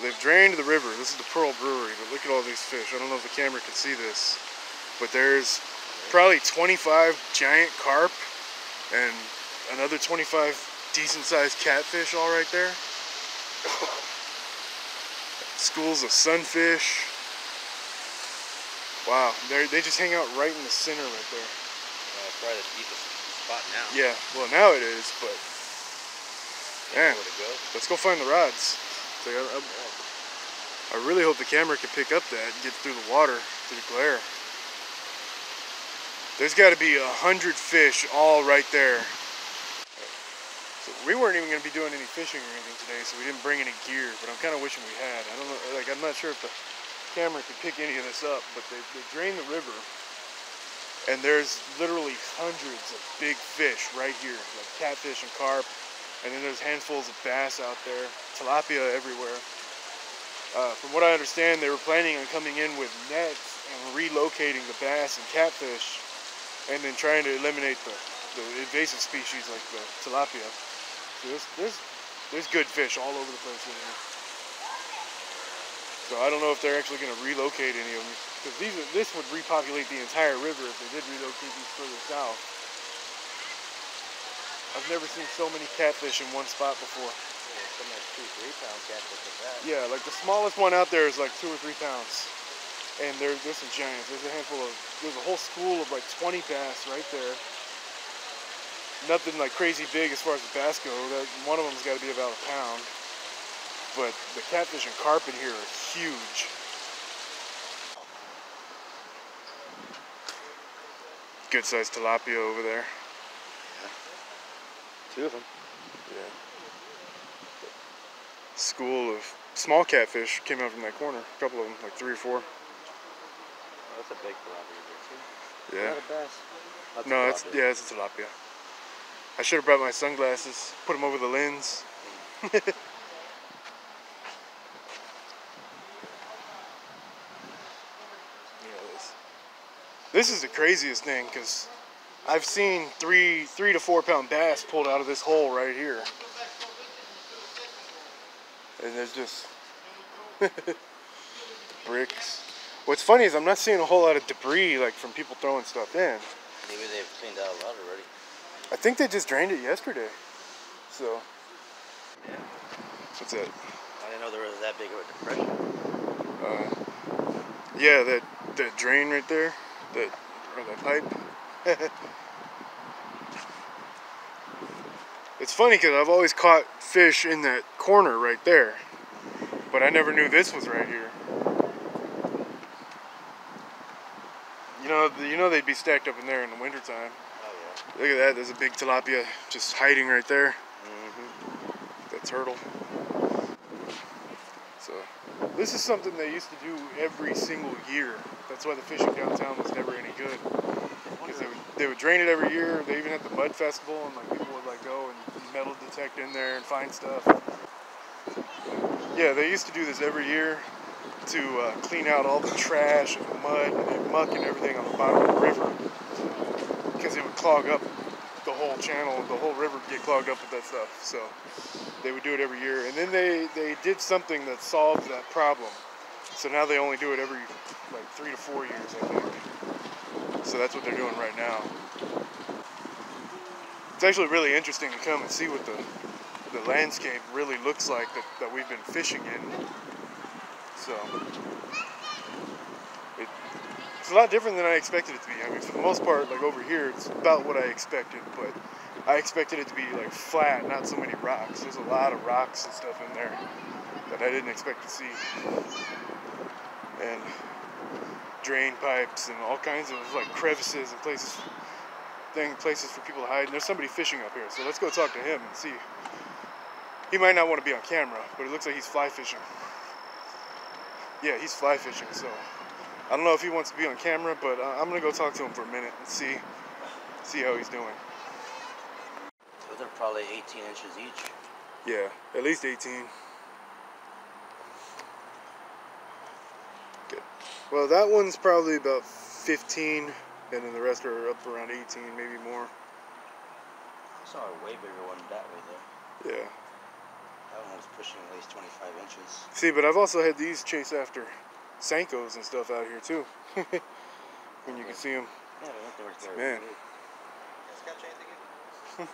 So they've drained the river. This is the Pearl Brewery, but look at all these fish. I don't know if the camera can see this, but there's probably 25 giant carp and another 25 decent sized catfish all right there. Schools of sunfish. Wow, they they just hang out right in the center right there. Uh, probably the deepest spot now. Yeah, well now it is, but man, Where to go? let's go find the rods. So I, I, I really hope the camera can pick up that and get through the water, through the glare. There's got to be a hundred fish all right there. So we weren't even going to be doing any fishing or anything today, so we didn't bring any gear. But I'm kind of wishing we had. I don't know, like I'm not sure if the camera could pick any of this up, but they, they drain the river, and there's literally hundreds of big fish right here, like catfish and carp, and then there's handfuls of bass out there, tilapia everywhere. Uh, from what I understand, they were planning on coming in with nets and relocating the bass and catfish, and then trying to eliminate the, the invasive species like the tilapia. So there's, there's, there's good fish all over the place in here. So I don't know if they're actually going to relocate any of them, because these are, this would repopulate the entire river if they did relocate these further south. I've never seen so many catfish in one spot before. Yeah, some like two, three pound catfish like that. Yeah, like the smallest one out there is like two or three pounds. And there, there's some giants. There's a handful of, there's a whole school of like 20 bass right there. Nothing like crazy big as far as the bass go. That, one of them's got to be about a pound. But the catfish and carp in here are huge. Good sized tilapia over there. Yeah. Two of them. Yeah. School of small catfish came out from that corner. A couple of them, like three or four. That's a big tilapia there too. Yeah. Not a bass. That's No, it's yeah, it's a tilapia. I should have brought my sunglasses, put them over the lens. This is the craziest thing because I've seen three, three to four pound bass pulled out of this hole right here, and there's just bricks. What's funny is I'm not seeing a whole lot of debris like from people throwing stuff in. Maybe they've cleaned out a lot already. I think they just drained it yesterday. So, Yeah. what's that? I didn't know there was that big of a depression. Uh, yeah, that that drain right there, that or that pipe. it's funny because I've always caught fish in that corner right there, but I never knew this was right here. You know, you know they'd be stacked up in there in the wintertime. Oh Look at that. There's a big tilapia just hiding right there. yeah. Mm-hmm. the turtle. So this is something they used to do every single year. That's why the fishing downtown was never any good. Because they would, they would drain it every year. They even had the mud festival and like people would like go and metal detect in there and find stuff. Yeah, they used to do this every year to uh, clean out all the trash and mud and muck and everything on the bottom of the river because it would clog up the whole channel, the whole river would get clogged up with that stuff. So they would do it every year, and then they they did something that solved that problem. So now they only do it every like three to four years, I think. So that's what they're doing right now. It's actually really interesting to come and see what the the landscape really looks like that, that we've been fishing in. So it, it's a lot different than I expected it to be. I mean, for the most part, like over here, it's about what I expected, but I expected it to be like flat, not so many rocks. There's a lot of rocks and stuff in there that I didn't expect to see. And drain pipes and all kinds of like crevices and places thing places for people to hide. And there's somebody fishing up here, so let's go talk to him and see. He might not want to be on camera, but it looks like he's fly fishing. Yeah, he's fly fishing, so I don't know if he wants to be on camera, but uh, I'm gonna go talk to him for a minute and see see how he's doing. So they're probably 18 inches each. Yeah, at least 18. Good. Well, that one's probably about 15, and then the rest are up around 18, maybe more. I saw a way bigger one that way though. Yeah. That one was pushing at least 25 inches. See, but I've also had these chase after Senkos and stuff out here too. when you can see them. Yeah, they Man. big.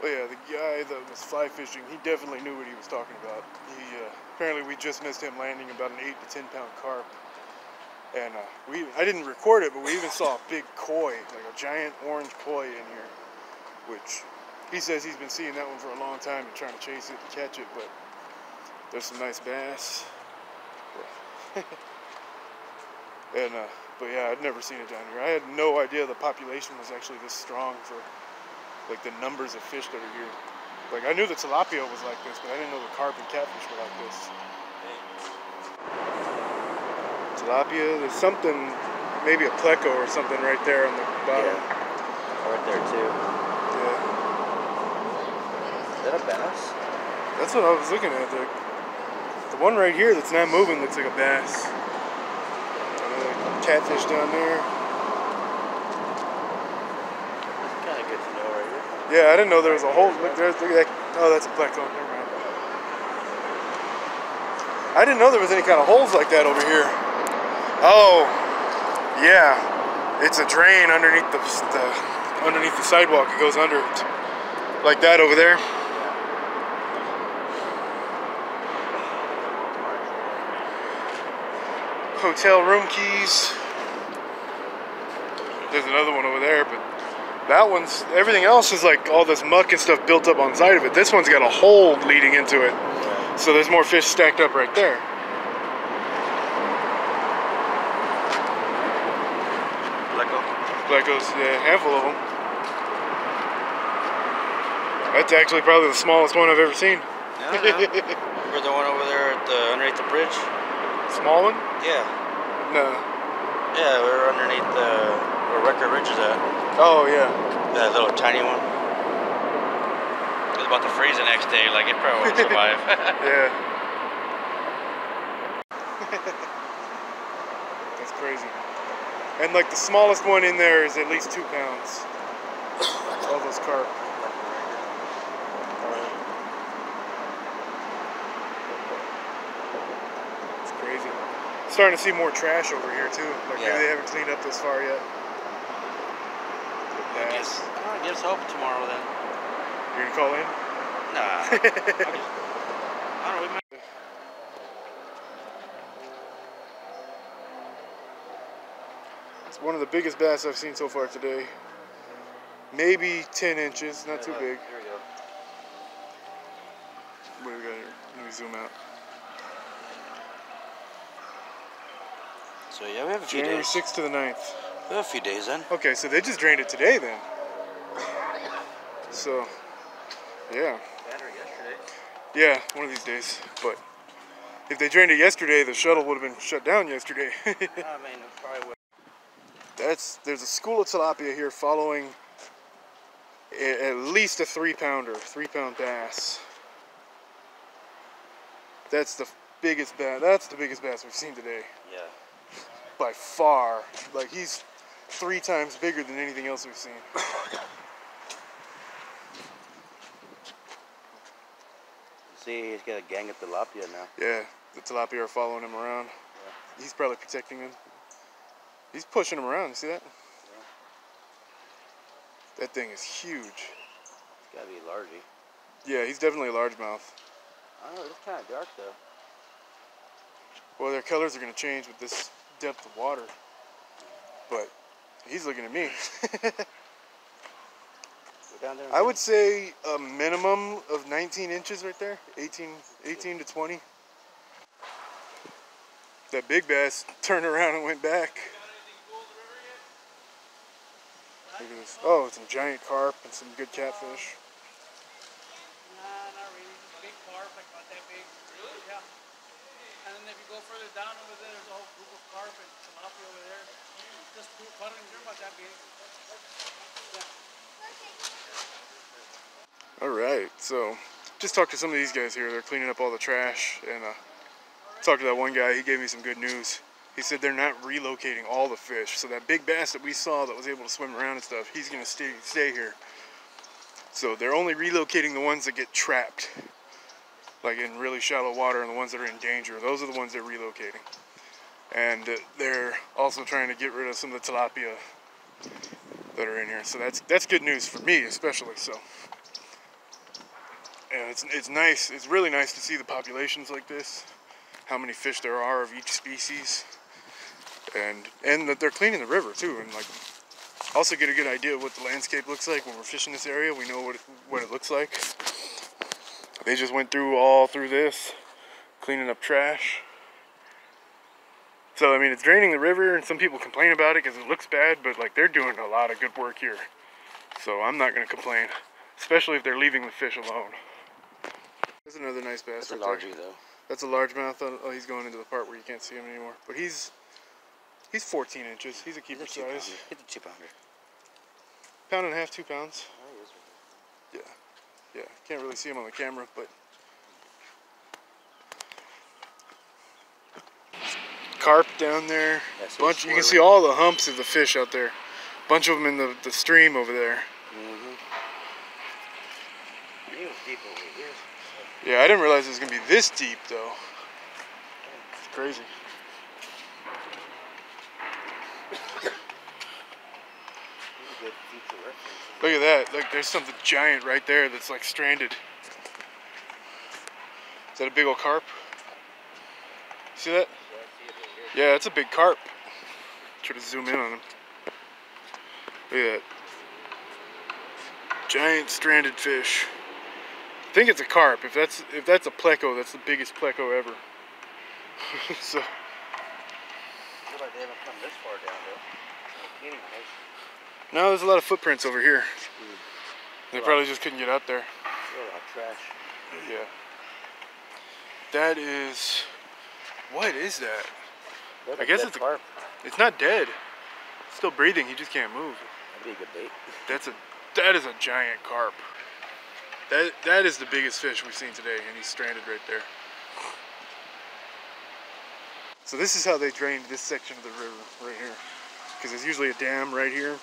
But yeah, the guy that was fly fishing, he definitely knew what he was talking about. He uh, apparently we just missed him landing about an eight to ten pound carp, and uh, we I didn't record it, but we even saw a big koi, like a giant orange koi in here, which he says he's been seeing that one for a long time and trying to chase it and catch it, but there's some nice bass. and uh, but yeah, I'd never seen it down here. I had no idea the population was actually this strong for like the numbers of fish that are here. Like I knew the tilapia was like this, but I didn't know the carp and catfish were like this. Tilapia, there's something, maybe a pleco or something right there on the bottom. Oh, right there too. Yeah. Is that a bass? That's what I was looking at. The, the one right here that's not moving looks like a bass. Catfish down there. Kind of good to know right here. Yeah, I didn't know there was a hole. Look, there's look at that. Oh, that's a pleco. Never mind. I didn't know there was any kind of holes like that over here. Oh, yeah. It's a drain underneath the, the underneath the sidewalk. It goes under, it. like that over there. Hotel room keys. There's another one over there, but that one's everything else is like all this muck and stuff built up on the side of it. This one's got a hole leading into it. So there's more fish stacked up right there. Yeah, a handful of them. That's actually probably the smallest one I've ever seen. No, no. Remember the one over there at the, underneath the bridge? Small one? Yeah. No. Yeah, we were underneath the where Record Ridge is at. Oh yeah. That little tiny one. It was about to freeze the next day. Like it probably won't survive. Yeah. That's crazy. And like the smallest one in there is at least two pounds. All those carp. It's crazy. Starting to see more trash over here too. Like Yeah. maybe they haven't cleaned up this far yet. I guess. I guess hope tomorrow then. You're gonna call in? Nah. I I don't know. We might. It's one of the biggest bass I've seen so far today. Maybe 10 inches, not too big. Here we go. What do we got here? Let me zoom out. So yeah, we have a few January days. 6th to the 9th. We have a few days then. Okay, so they just drained it today then. So, yeah. Yesterday. Yeah, one of these days. But if they drained it yesterday, the shuttle would have been shut down yesterday. I mean, it probably would. That's there's a school of tilapia here following at least a three pounder, three pound bass. That's the biggest bass. That's the biggest bass we've seen today Yeah. by far. Like he's three times bigger than anything else we've seen. See, he's got a gang of tilapia now. Yeah, the tilapia are following him around. He's probably protecting them. He's pushing them around. You see that? That thing is huge. It's gotta be largy. Yeah, he's definitely a largemouth. I don't know. It's kind of dark though. Well, their colors are going to change with this depth of water. But he's looking at me. Down there. I would say a minimum of 19 inches right there. 18, 18 to 20. That big bass turned around and went back. Oh, some giant carp and some good catfish. Nah, not really. Just big carp, like about that big. Really? Yeah. And then if you go further down over there, there's a whole group of carp and tilapia over there. Just two cuttings, they're about that big. All right, so just talked to some of these guys here. They're cleaning up all the trash, and uh, talked to that one guy. He gave me some good news. He said they're not relocating all the fish. So that big bass that we saw that was able to swim around and stuff, he's gonna stay stay here. So they're only relocating the ones that get trapped. like in really shallow water and the ones that are in danger. Those are the ones they're relocating. And uh, they're also trying to get rid of some of the tilapia that are in here. So that's that's good news for me, especially. So, and it's it's nice. It's really nice to see the populations like this. How many fish there are of each species, and and that they're cleaning the river too, and like also get a good idea of what the landscape looks like when we're fishing this area. We know what it, what it looks like. They just went through all through this, cleaning up trash. So I mean, it's draining the river, and some people complain about it because it looks bad, but like they're doing a lot of good work here. So I'm not gonna complain, especially if they're leaving the fish alone. There's another nice bass That's a right though. That's a largemouth. Oh, he's going into the part where you can't see him anymore. But he's he's 14 inches. He's a keeper He's a size. pounder. He's a two pounder. Pound and a half, two pounds. Oh, really Yeah, can't really see him on the camera, but carp down there. Yeah, Bunch. You can see all the humps of the fish out there. Bunch of them in the, the stream over there. Mm-hmm. Deep over here. Yeah, I didn't realize it was gonna be this deep though. It's crazy. He's a good future reference. Look at that. Like there's something giant right there that's like stranded. Is that a big old carp? See that? Yeah, it's a big carp. Try to zoom in on him. Look at that. Giant stranded fish. I think it's a carp. If that's if that's a pleco, that's the biggest pleco ever. so like they haven't come this far down though. Anyways, now there's a lot of footprints over here. Mm. They probably just couldn't get out there. feel a lot of trash. Yeah. That is what is that? Look I guess it's a- carp. It's not dead. It's still breathing, he just can't move. That'd be a good bait. That's a that is a giant carp. That that is the biggest fish we've seen today, and he's stranded right there. So this is how they drained this section of the river right here, because there's usually a dam right here.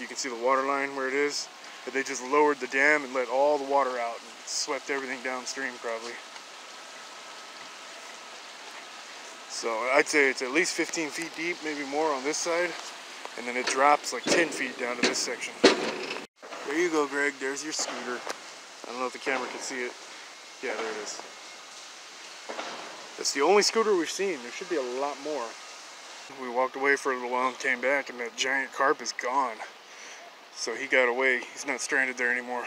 You can see the water line where it is, but they just lowered the dam and let all the water out and swept everything downstream probably. So I'd say it's at least 15 feet deep, maybe more on this side, and then it drops like 10 feet down to this section. There you go, Greg. There's your scooter. I don't know if the camera can see it. Yeah, there it is. That's the only scooter we've seen. There should be a lot more. We walked away for a little while and came back, and that giant carp is gone. So he got away. He's not stranded there anymore.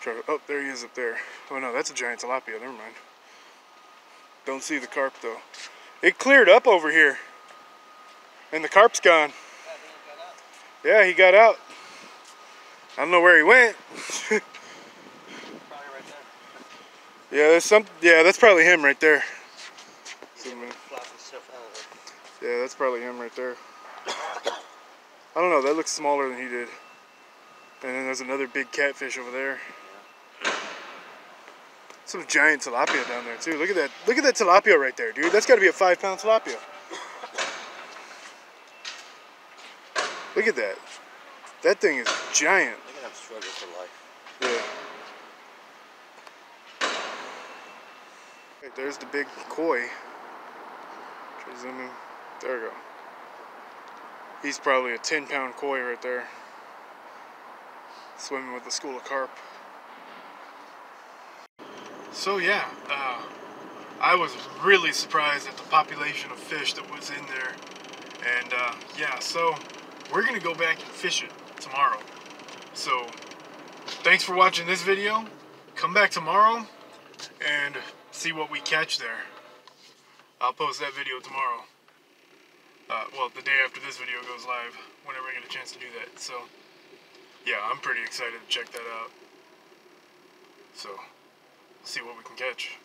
Try to, oh, there he is up there. Oh no, that's a giant tilapia. Never mind. Don't see the carp though. It cleared up over here, and the carp's gone. Yeah, he got out. I don't know where he went. Right yeah, there's some. Yeah, that's probably him right there. He's Zoom in. flop himself out of there. Yeah, that's probably him right there. I don't know. That looks smaller than he did. And then there's another big catfish over there. Some giant tilapia down there too. Look at that. Look at that tilapia right there, dude. That's got to be a five pound tilapia. Look at that. That thing is giant. Look at him struggle for life. Yeah. Hey, there's the big koi. Try to zoom in. There we go. He's probably a 10 pound koi right there. Swimming with the school of carp. So yeah, uh, I was really surprised at the population of fish that was in there. And uh, yeah, so we're gonna go back and fish it tomorrow. So thanks for watching this video. Come back tomorrow and see what we catch there. I'll post that video tomorrow. Uh, well, the day after this video goes live, whenever I get a chance to do that. So, yeah, I'm pretty excited to check that out. So, see what we can catch.